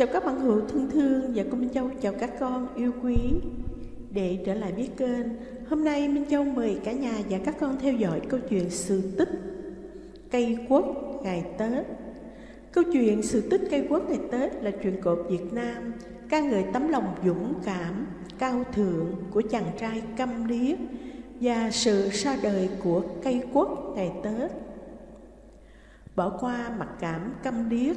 Chào các bạn hữu thân thương và cô Minh Châu chào các con yêu quý Để trở lại biết kênh Hôm nay Minh Châu mời cả nhà và các con theo dõi câu chuyện sự tích Cây quất ngày Tết Câu chuyện sự tích cây quất ngày Tết là truyền cột Việt Nam ca ngợi tấm lòng dũng cảm, cao thượng của chàng trai câm điếc và sự ra đời của cây quất ngày Tết. Bỏ qua mặc cảm câm điếc,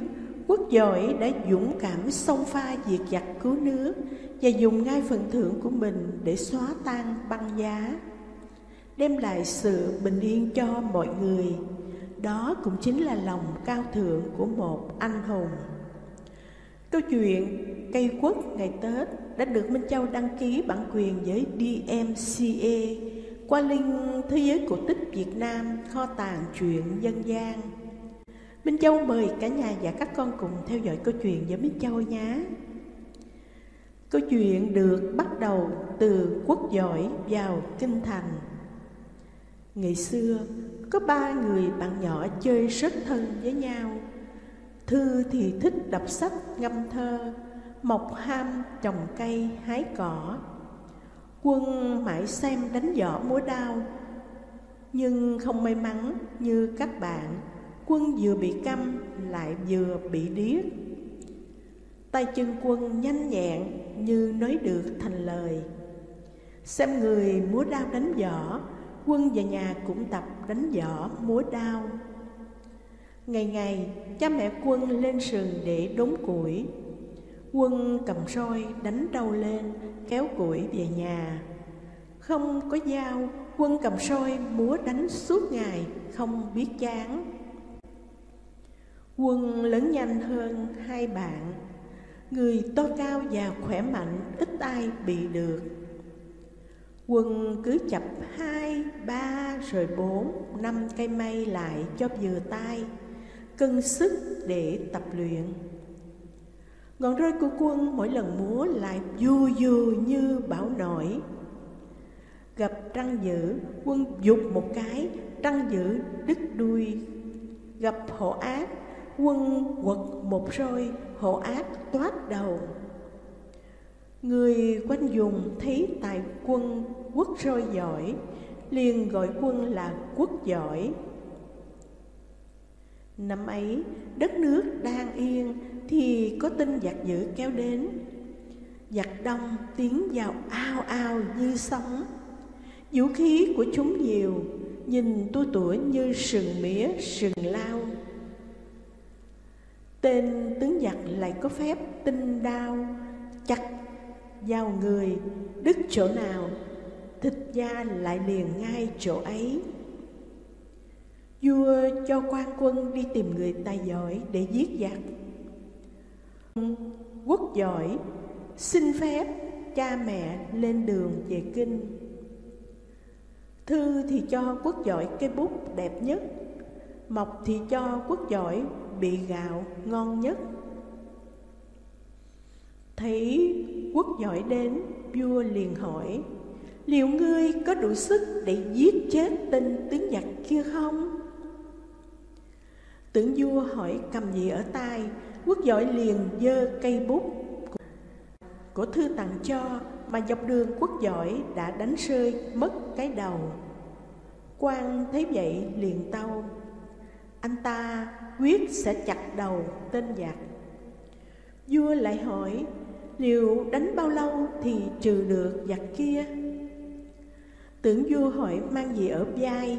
quốc giỏi đã dũng cảm xông pha diệt giặc cứu nước và dùng ngay phần thưởng của mình để xóa tan băng giá, đem lại sự bình yên cho mọi người. Đó cũng chính là lòng cao thượng của một anh hùng. Câu chuyện cây quất ngày Tết đã được Minh Châu đăng ký bản quyền với DMCA qua link Thế giới cổ tích Việt Nam kho tàng truyện dân gian. Minh Châu mời cả nhà và các con cùng theo dõi câu chuyện với Minh Châu nhé. Câu chuyện được bắt đầu từ quốc giỏi vào kinh thành. Ngày xưa, có ba người bạn nhỏ chơi rất thân với nhau. Thư thì thích đọc sách ngâm thơ, Mộc ham trồng cây hái cỏ. Quân mãi xem đánh giỏ múa đao, nhưng không may mắn như các bạn Quân vừa bị câm, lại vừa bị điếc. Tay chân quân nhanh nhẹn như nói được thành lời. Xem người múa đao đánh võ, Quân về nhà cũng tập đánh võ múa đao. Ngày ngày, cha mẹ quân lên sườn để đốn củi. Quân cầm roi đánh đau lên, kéo củi về nhà. Không có dao, quân cầm roi múa đánh suốt ngày, không biết chán. Quân lớn nhanh hơn hai bạn. Người to cao và khỏe mạnh ít ai bị được. Quân cứ chập hai, ba, rồi bốn, năm cây mây lại cho vừa tay. Cân sức để tập luyện. Ngọn roi của quân mỗi lần múa lại vù vù như bão nổi. Gặp trăng dữ, quân dục một cái, trăng dữ đứt đuôi. Gặp hổ ác, Quân quật một roi, hộ ác toát đầu. Người quanh dùng thấy tài quân quốc roi giỏi, liền gọi quân là quốc giỏi. Năm ấy, đất nước đang yên Thì có tin giặc dữ kéo đến. Giặc đông tiến vào ao ao như sóng. Vũ khí của chúng nhiều, Nhìn tua tuổi như sừng mía, sừng lao. Tên tướng giặc lại có phép tinh đao Chặt vào người Đứt chỗ nào, Thịt da lại liền ngay chỗ ấy. Vua cho quan quân đi tìm người tài giỏi để giết giặc. Quốc giỏi xin phép cha mẹ lên đường về kinh. Thư thì cho quốc giỏi cây bút đẹp nhất, Mộc thì cho quốc giỏi bị gạo ngon nhất. Thấy quốc giỏi đến, Vua liền hỏi, Liệu ngươi có đủ sức để giết chết tên tướng giặc kia không? Tưởng vua hỏi, cầm gì ở tay Quốc giỏi liền dơ cây bút Của thư tặng cho, Mà dọc đường quốc giỏi đã đánh rơi mất cái đầu. Quan thấy vậy liền tâu anh ta quyết sẽ chặt đầu tên giặc. Vua lại hỏi, liệu đánh bao lâu thì trừ được giặc kia? Tưởng vua hỏi mang gì ở vai,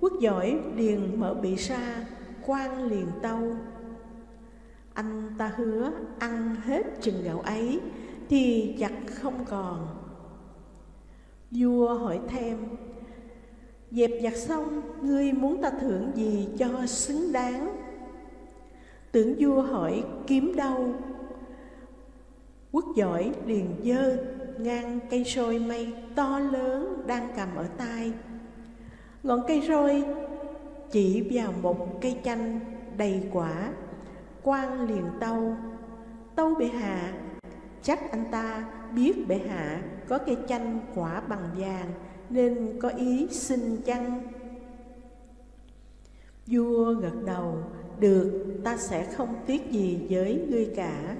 quốc giỏi liền mở bị ra quan liền tâu. Anh ta hứa ăn hết chừng gạo ấy thì giặc không còn. Vua hỏi thêm Dẹp giặt xong, ngươi muốn ta thưởng gì cho xứng đáng? Tưởng vua hỏi kiếm đâu? Quốc giỏi liền dơ ngang cây sôi mây to lớn đang cầm ở tay. Ngọn cây roi chỉ vào một cây chanh đầy quả, quan liền tâu. Tâu bệ hạ, chắc anh ta biết bệ hạ có cây chanh quả bằng vàng, nên có ý xin chăng? Vua gật đầu, được, ta sẽ không tiếc gì với ngươi cả.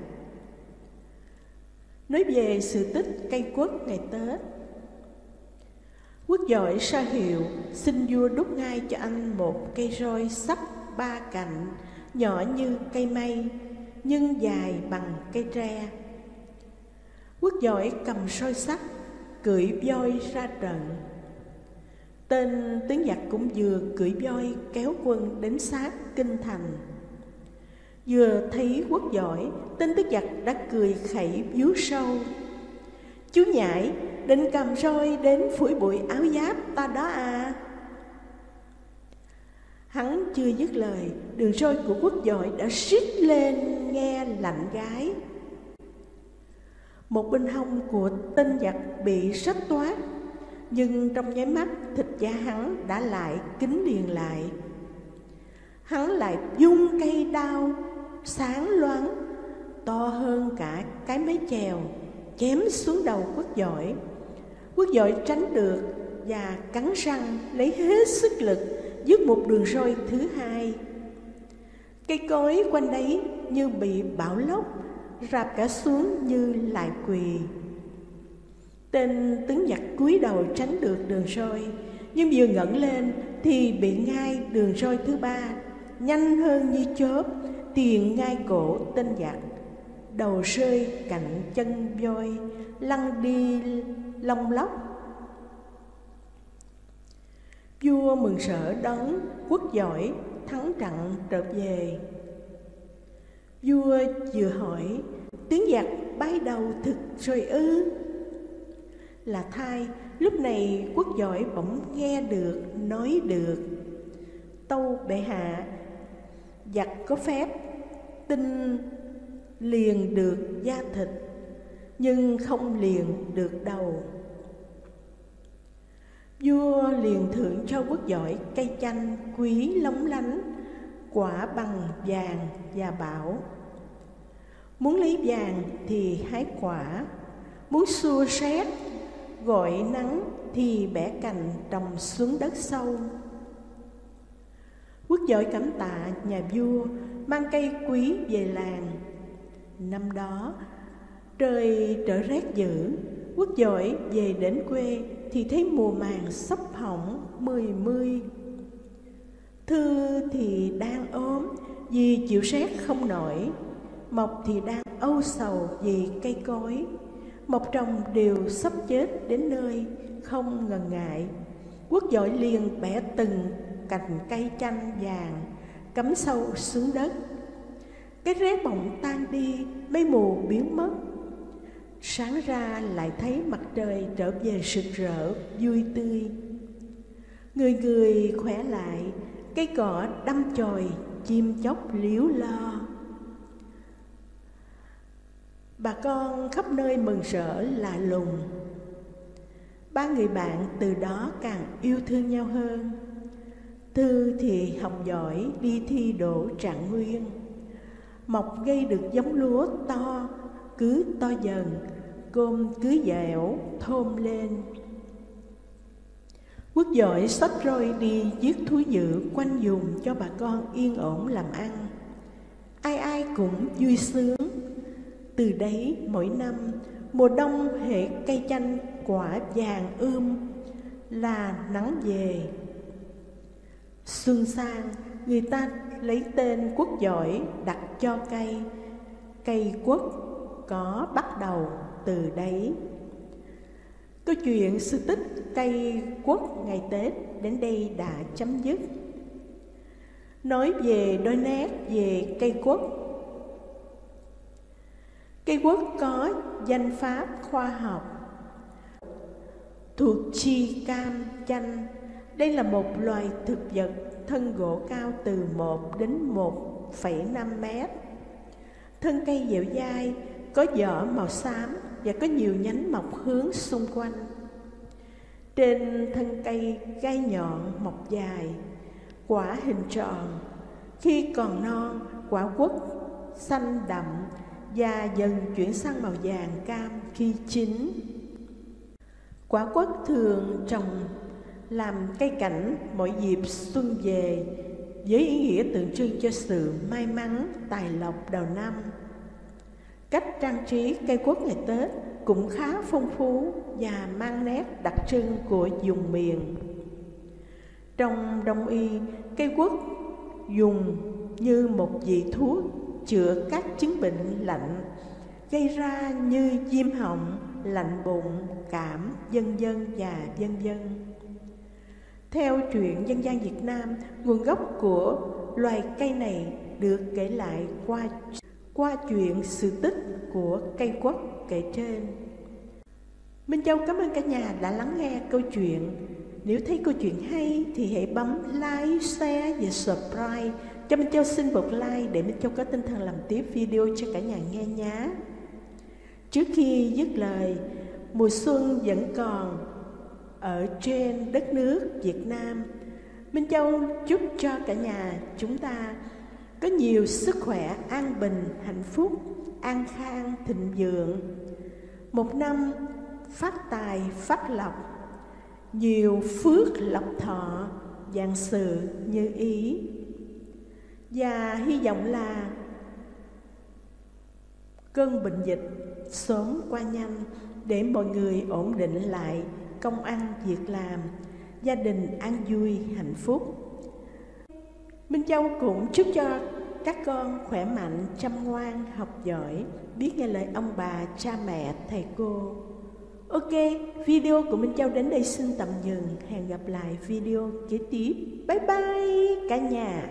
Nói về sự tích cây quất ngày Tết. Quốc giỏi sa hiệu xin vua đúc ngay cho anh một cây roi sắt ba cạnh, Nhỏ như cây mây, nhưng dài bằng cây tre. Quốc giỏi cầm roi sắt cưỡi voi ra trận Tên tướng giặc cũng vừa cưỡi voi kéo quân đến sát kinh thành Vừa thấy quốc giỏi, tên tướng giặc đã cười khẩy víu sâu. Chú nhảy, định cầm roi đến phủi bụi áo giáp ta đó à. Hắn chưa dứt lời, đường roi của quốc giỏi đã xít lên nghe lạnh gái. Một bên hông của tên giặc bị rách toát, nhưng trong nháy mắt thịt da hắn đã lại kính liền lại. Hắn lại dung cây đao sáng loáng to hơn cả cái máy chèo chém xuống đầu quốc giỏi quốc giỏi tránh được và cắn răng lấy hết sức lực dứt một đường roi thứ hai cây cối quanh đấy như bị bão lốc rạp cả xuống như lại quỳ. Tên tướng giặc cúi đầu tránh được đường roi nhưng vừa ngẩng lên thì bị ngay đường roi thứ ba. Nhanh hơn như chớp, tiền ngay cổ tên giặc đầu rơi cạnh chân voi, lăn đi long lóc. Vua mừng sở đón quốc giỏi thắng trận trở về vua vừa hỏi tiếng giặc bay đầu thực rồi ư? Là thai, lúc này quốc giỏi bỗng nghe được, nói được. Tâu bệ hạ, giặc có phép tinh liền được da thịt nhưng không liền được đầu. Vua liền thưởng cho quốc giỏi cây chanh quý lóng lánh quả bằng vàng và bảo muốn lấy vàng thì hái quả muốn xua xét gọi nắng thì bẻ cành trồng xuống đất sâu Quốc giỏi cảm tạ nhà vua mang cây quý về làng. Năm đó, trời trở rét dữ, quốc giỏi về đến quê thì thấy mùa màng sắp hỏng mười mươi. Thư thì đang ốm vì chịu rét không nổi, Mộc thì đang âu sầu vì cây cối. Mộc trồng đều sắp chết đến nơi, không ngần ngại. Quốc giỏi liền bẻ từng cành cây chanh vàng cắm sâu xuống đất cái rét bỗng tan đi mây mù biến mất sáng ra lại thấy mặt trời trở về rực rỡ vui tươi người người khỏe lại cây cỏ đâm chồi, chim chóc liếu lo. Bà con khắp nơi mừng sở lạ lùng. Ba người bạn từ đó càng yêu thương nhau hơn. Thư thì học giỏi, đi thi đỗ trạng nguyên. Mọc gây được giống lúa to, Cứ to dần, Cơm cứ dẻo, thơm lên. Quốc giỏi sách roi đi giết thú dữ quanh dùng cho bà con yên ổn làm ăn Ai ai cũng vui sướng Từ đấy mỗi năm Mùa đông hệ cây chanh quả vàng ươm Là nắng về Xuân sang, người ta lấy tên quốc giỏi đặt cho cây. Cây quốc có bắt đầu từ đấy. Câu chuyện sự tích cây quốc ngày Tết đến đây đã chấm dứt. Nói về đôi nét về cây quốc Cây quốc có danh pháp khoa học thuộc chi cam chanh đây là một loài thực vật thân gỗ cao từ 1 đến 1,5 mét. Thân cây dẻo dai, có vỏ màu xám và có nhiều nhánh mọc hướng xung quanh. Trên thân cây gai nhọn mọc dài, quả hình tròn. Khi còn non, quả quất xanh đậm và dần chuyển sang màu vàng cam khi chín. Quả quất thường trồng làm cây cảnh mỗi dịp xuân về với ý nghĩa tượng trưng cho sự may mắn, tài lộc đầu năm. Cách trang trí cây quất ngày Tết cũng khá phong phú và mang nét đặc trưng của vùng miền. Trong đông y, cây quất dùng như một vị thuốc chữa các chứng bệnh lạnh gây ra như viêm họng, lạnh bụng, cảm, vân vân và vân vân. Theo truyện dân gian Việt Nam, nguồn gốc của loài cây này được kể lại qua qua chuyện sự tích của cây quất kể trên. Minh Châu cảm ơn cả nhà đã lắng nghe câu chuyện. Nếu thấy câu chuyện hay thì hãy bấm like, share và subscribe cho Minh Châu xin một like để Minh Châu có tinh thần làm tiếp video cho cả nhà nghe nhé. Trước khi dứt lời, mùa xuân vẫn còn ở trên đất nước Việt Nam. Minh Châu chúc cho cả nhà chúng ta có nhiều sức khỏe, an bình, hạnh phúc, an khang, thịnh vượng. Một năm phát tài, phát lộc, nhiều phước lộc thọ, dạng sự như ý. Và hy vọng là cơn bệnh dịch sớm qua nhanh để mọi người ổn định lại công ăn việc làm, gia đình an vui hạnh phúc. Minh Châu cũng chúc cho các con khỏe mạnh, chăm ngoan, học giỏi, biết nghe lời ông bà, cha mẹ, thầy cô. Ok, video của Minh Châu đến đây xin tạm dừng. Hẹn gặp lại video kế tiếp. Bye bye cả nhà.